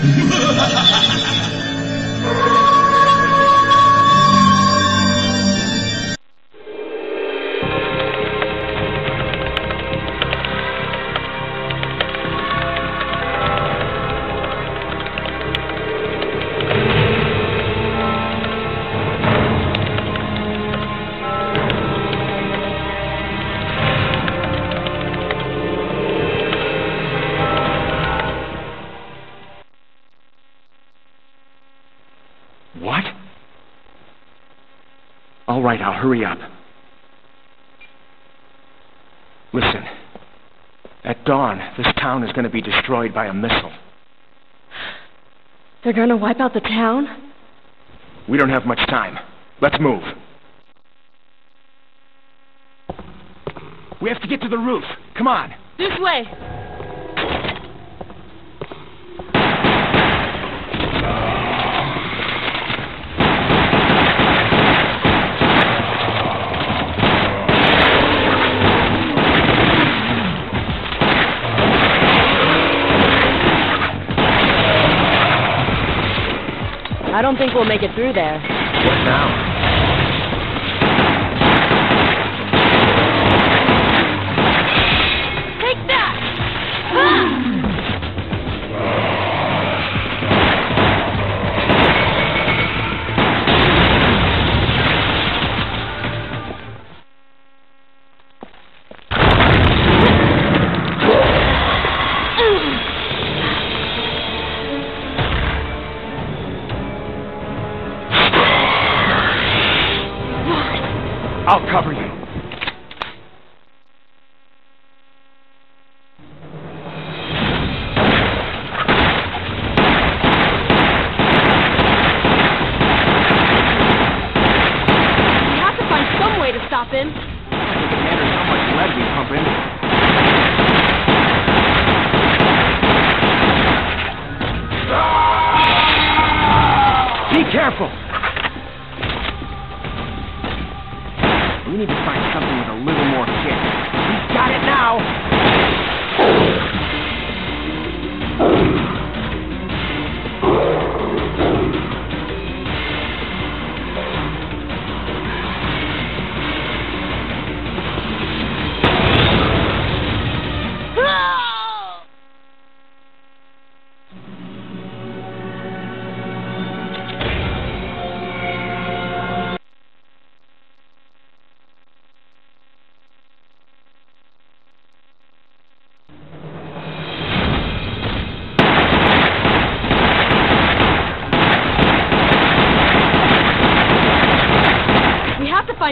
Ha ha ha ha! All right, I'll hurry up. Listen. At dawn, this town is going to be destroyed by a missile. They're gonna wipe out the town? We don't have much time. Let's move. We have to get to the roof. Come on. This way! I don't think we'll make it through there. What now? Pump into it. Be careful! Need to find something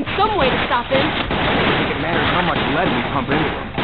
find some way to stop him. It matters how much lead we pump into it.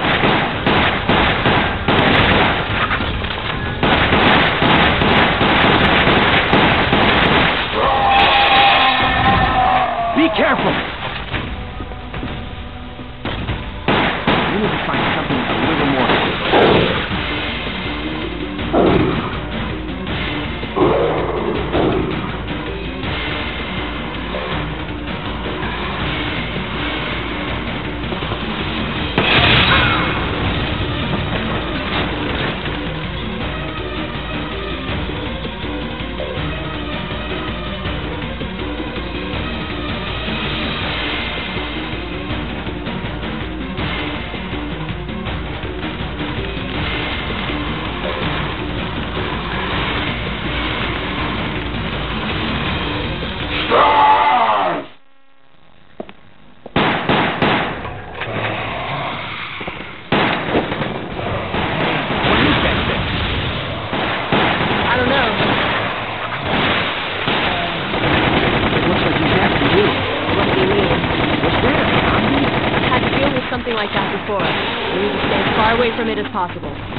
Away from it as possible.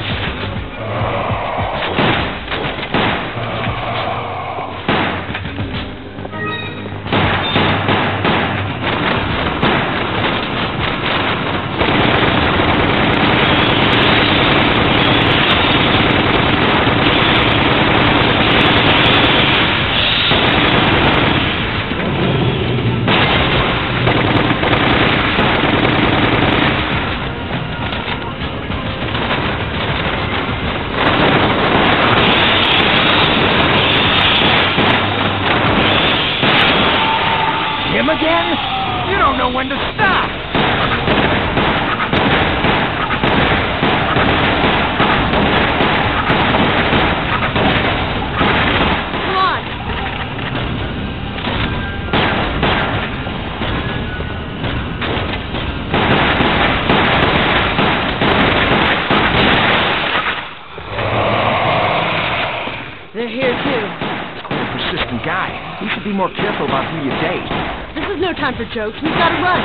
Quite a persistent guy. You should be more careful about who you date. This is no time for jokes. We've got to run.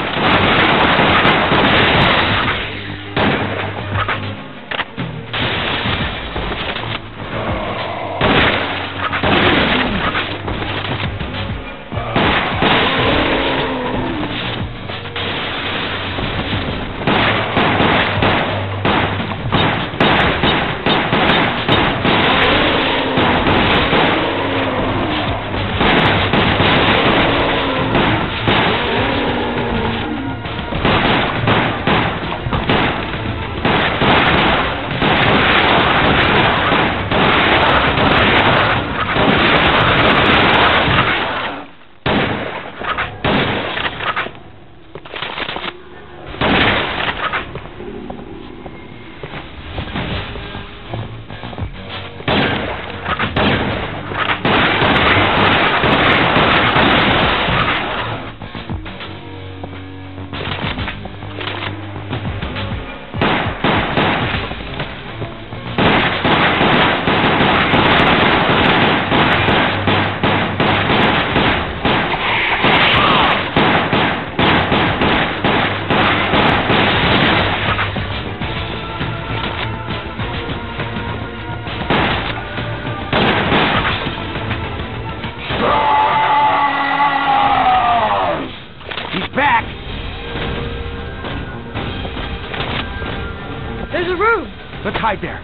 Let's there.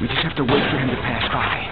We just have to wait for him to pass by.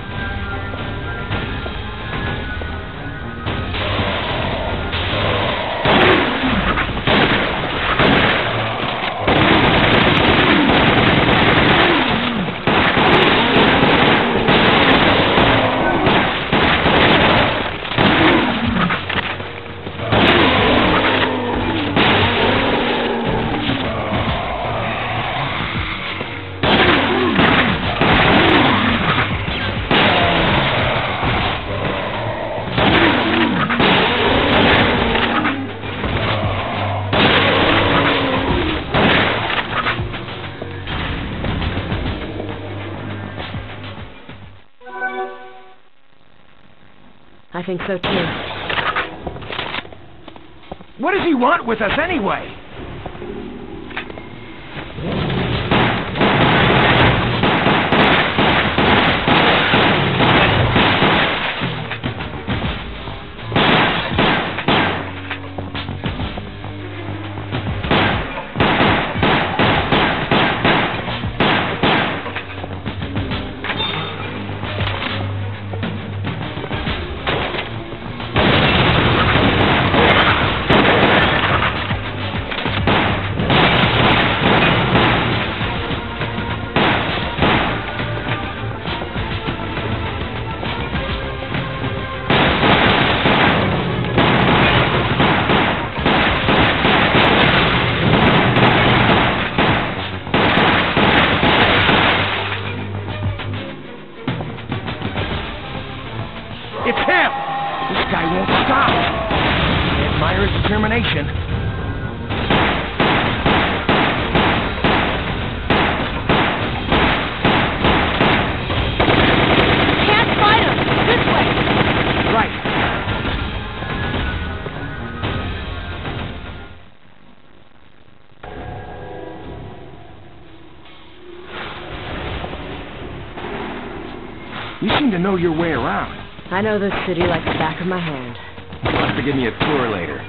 I think so too. What does he want with us anyway? You seem to know your way around. I know this city like the back of my hand. You'll have to give me a tour later.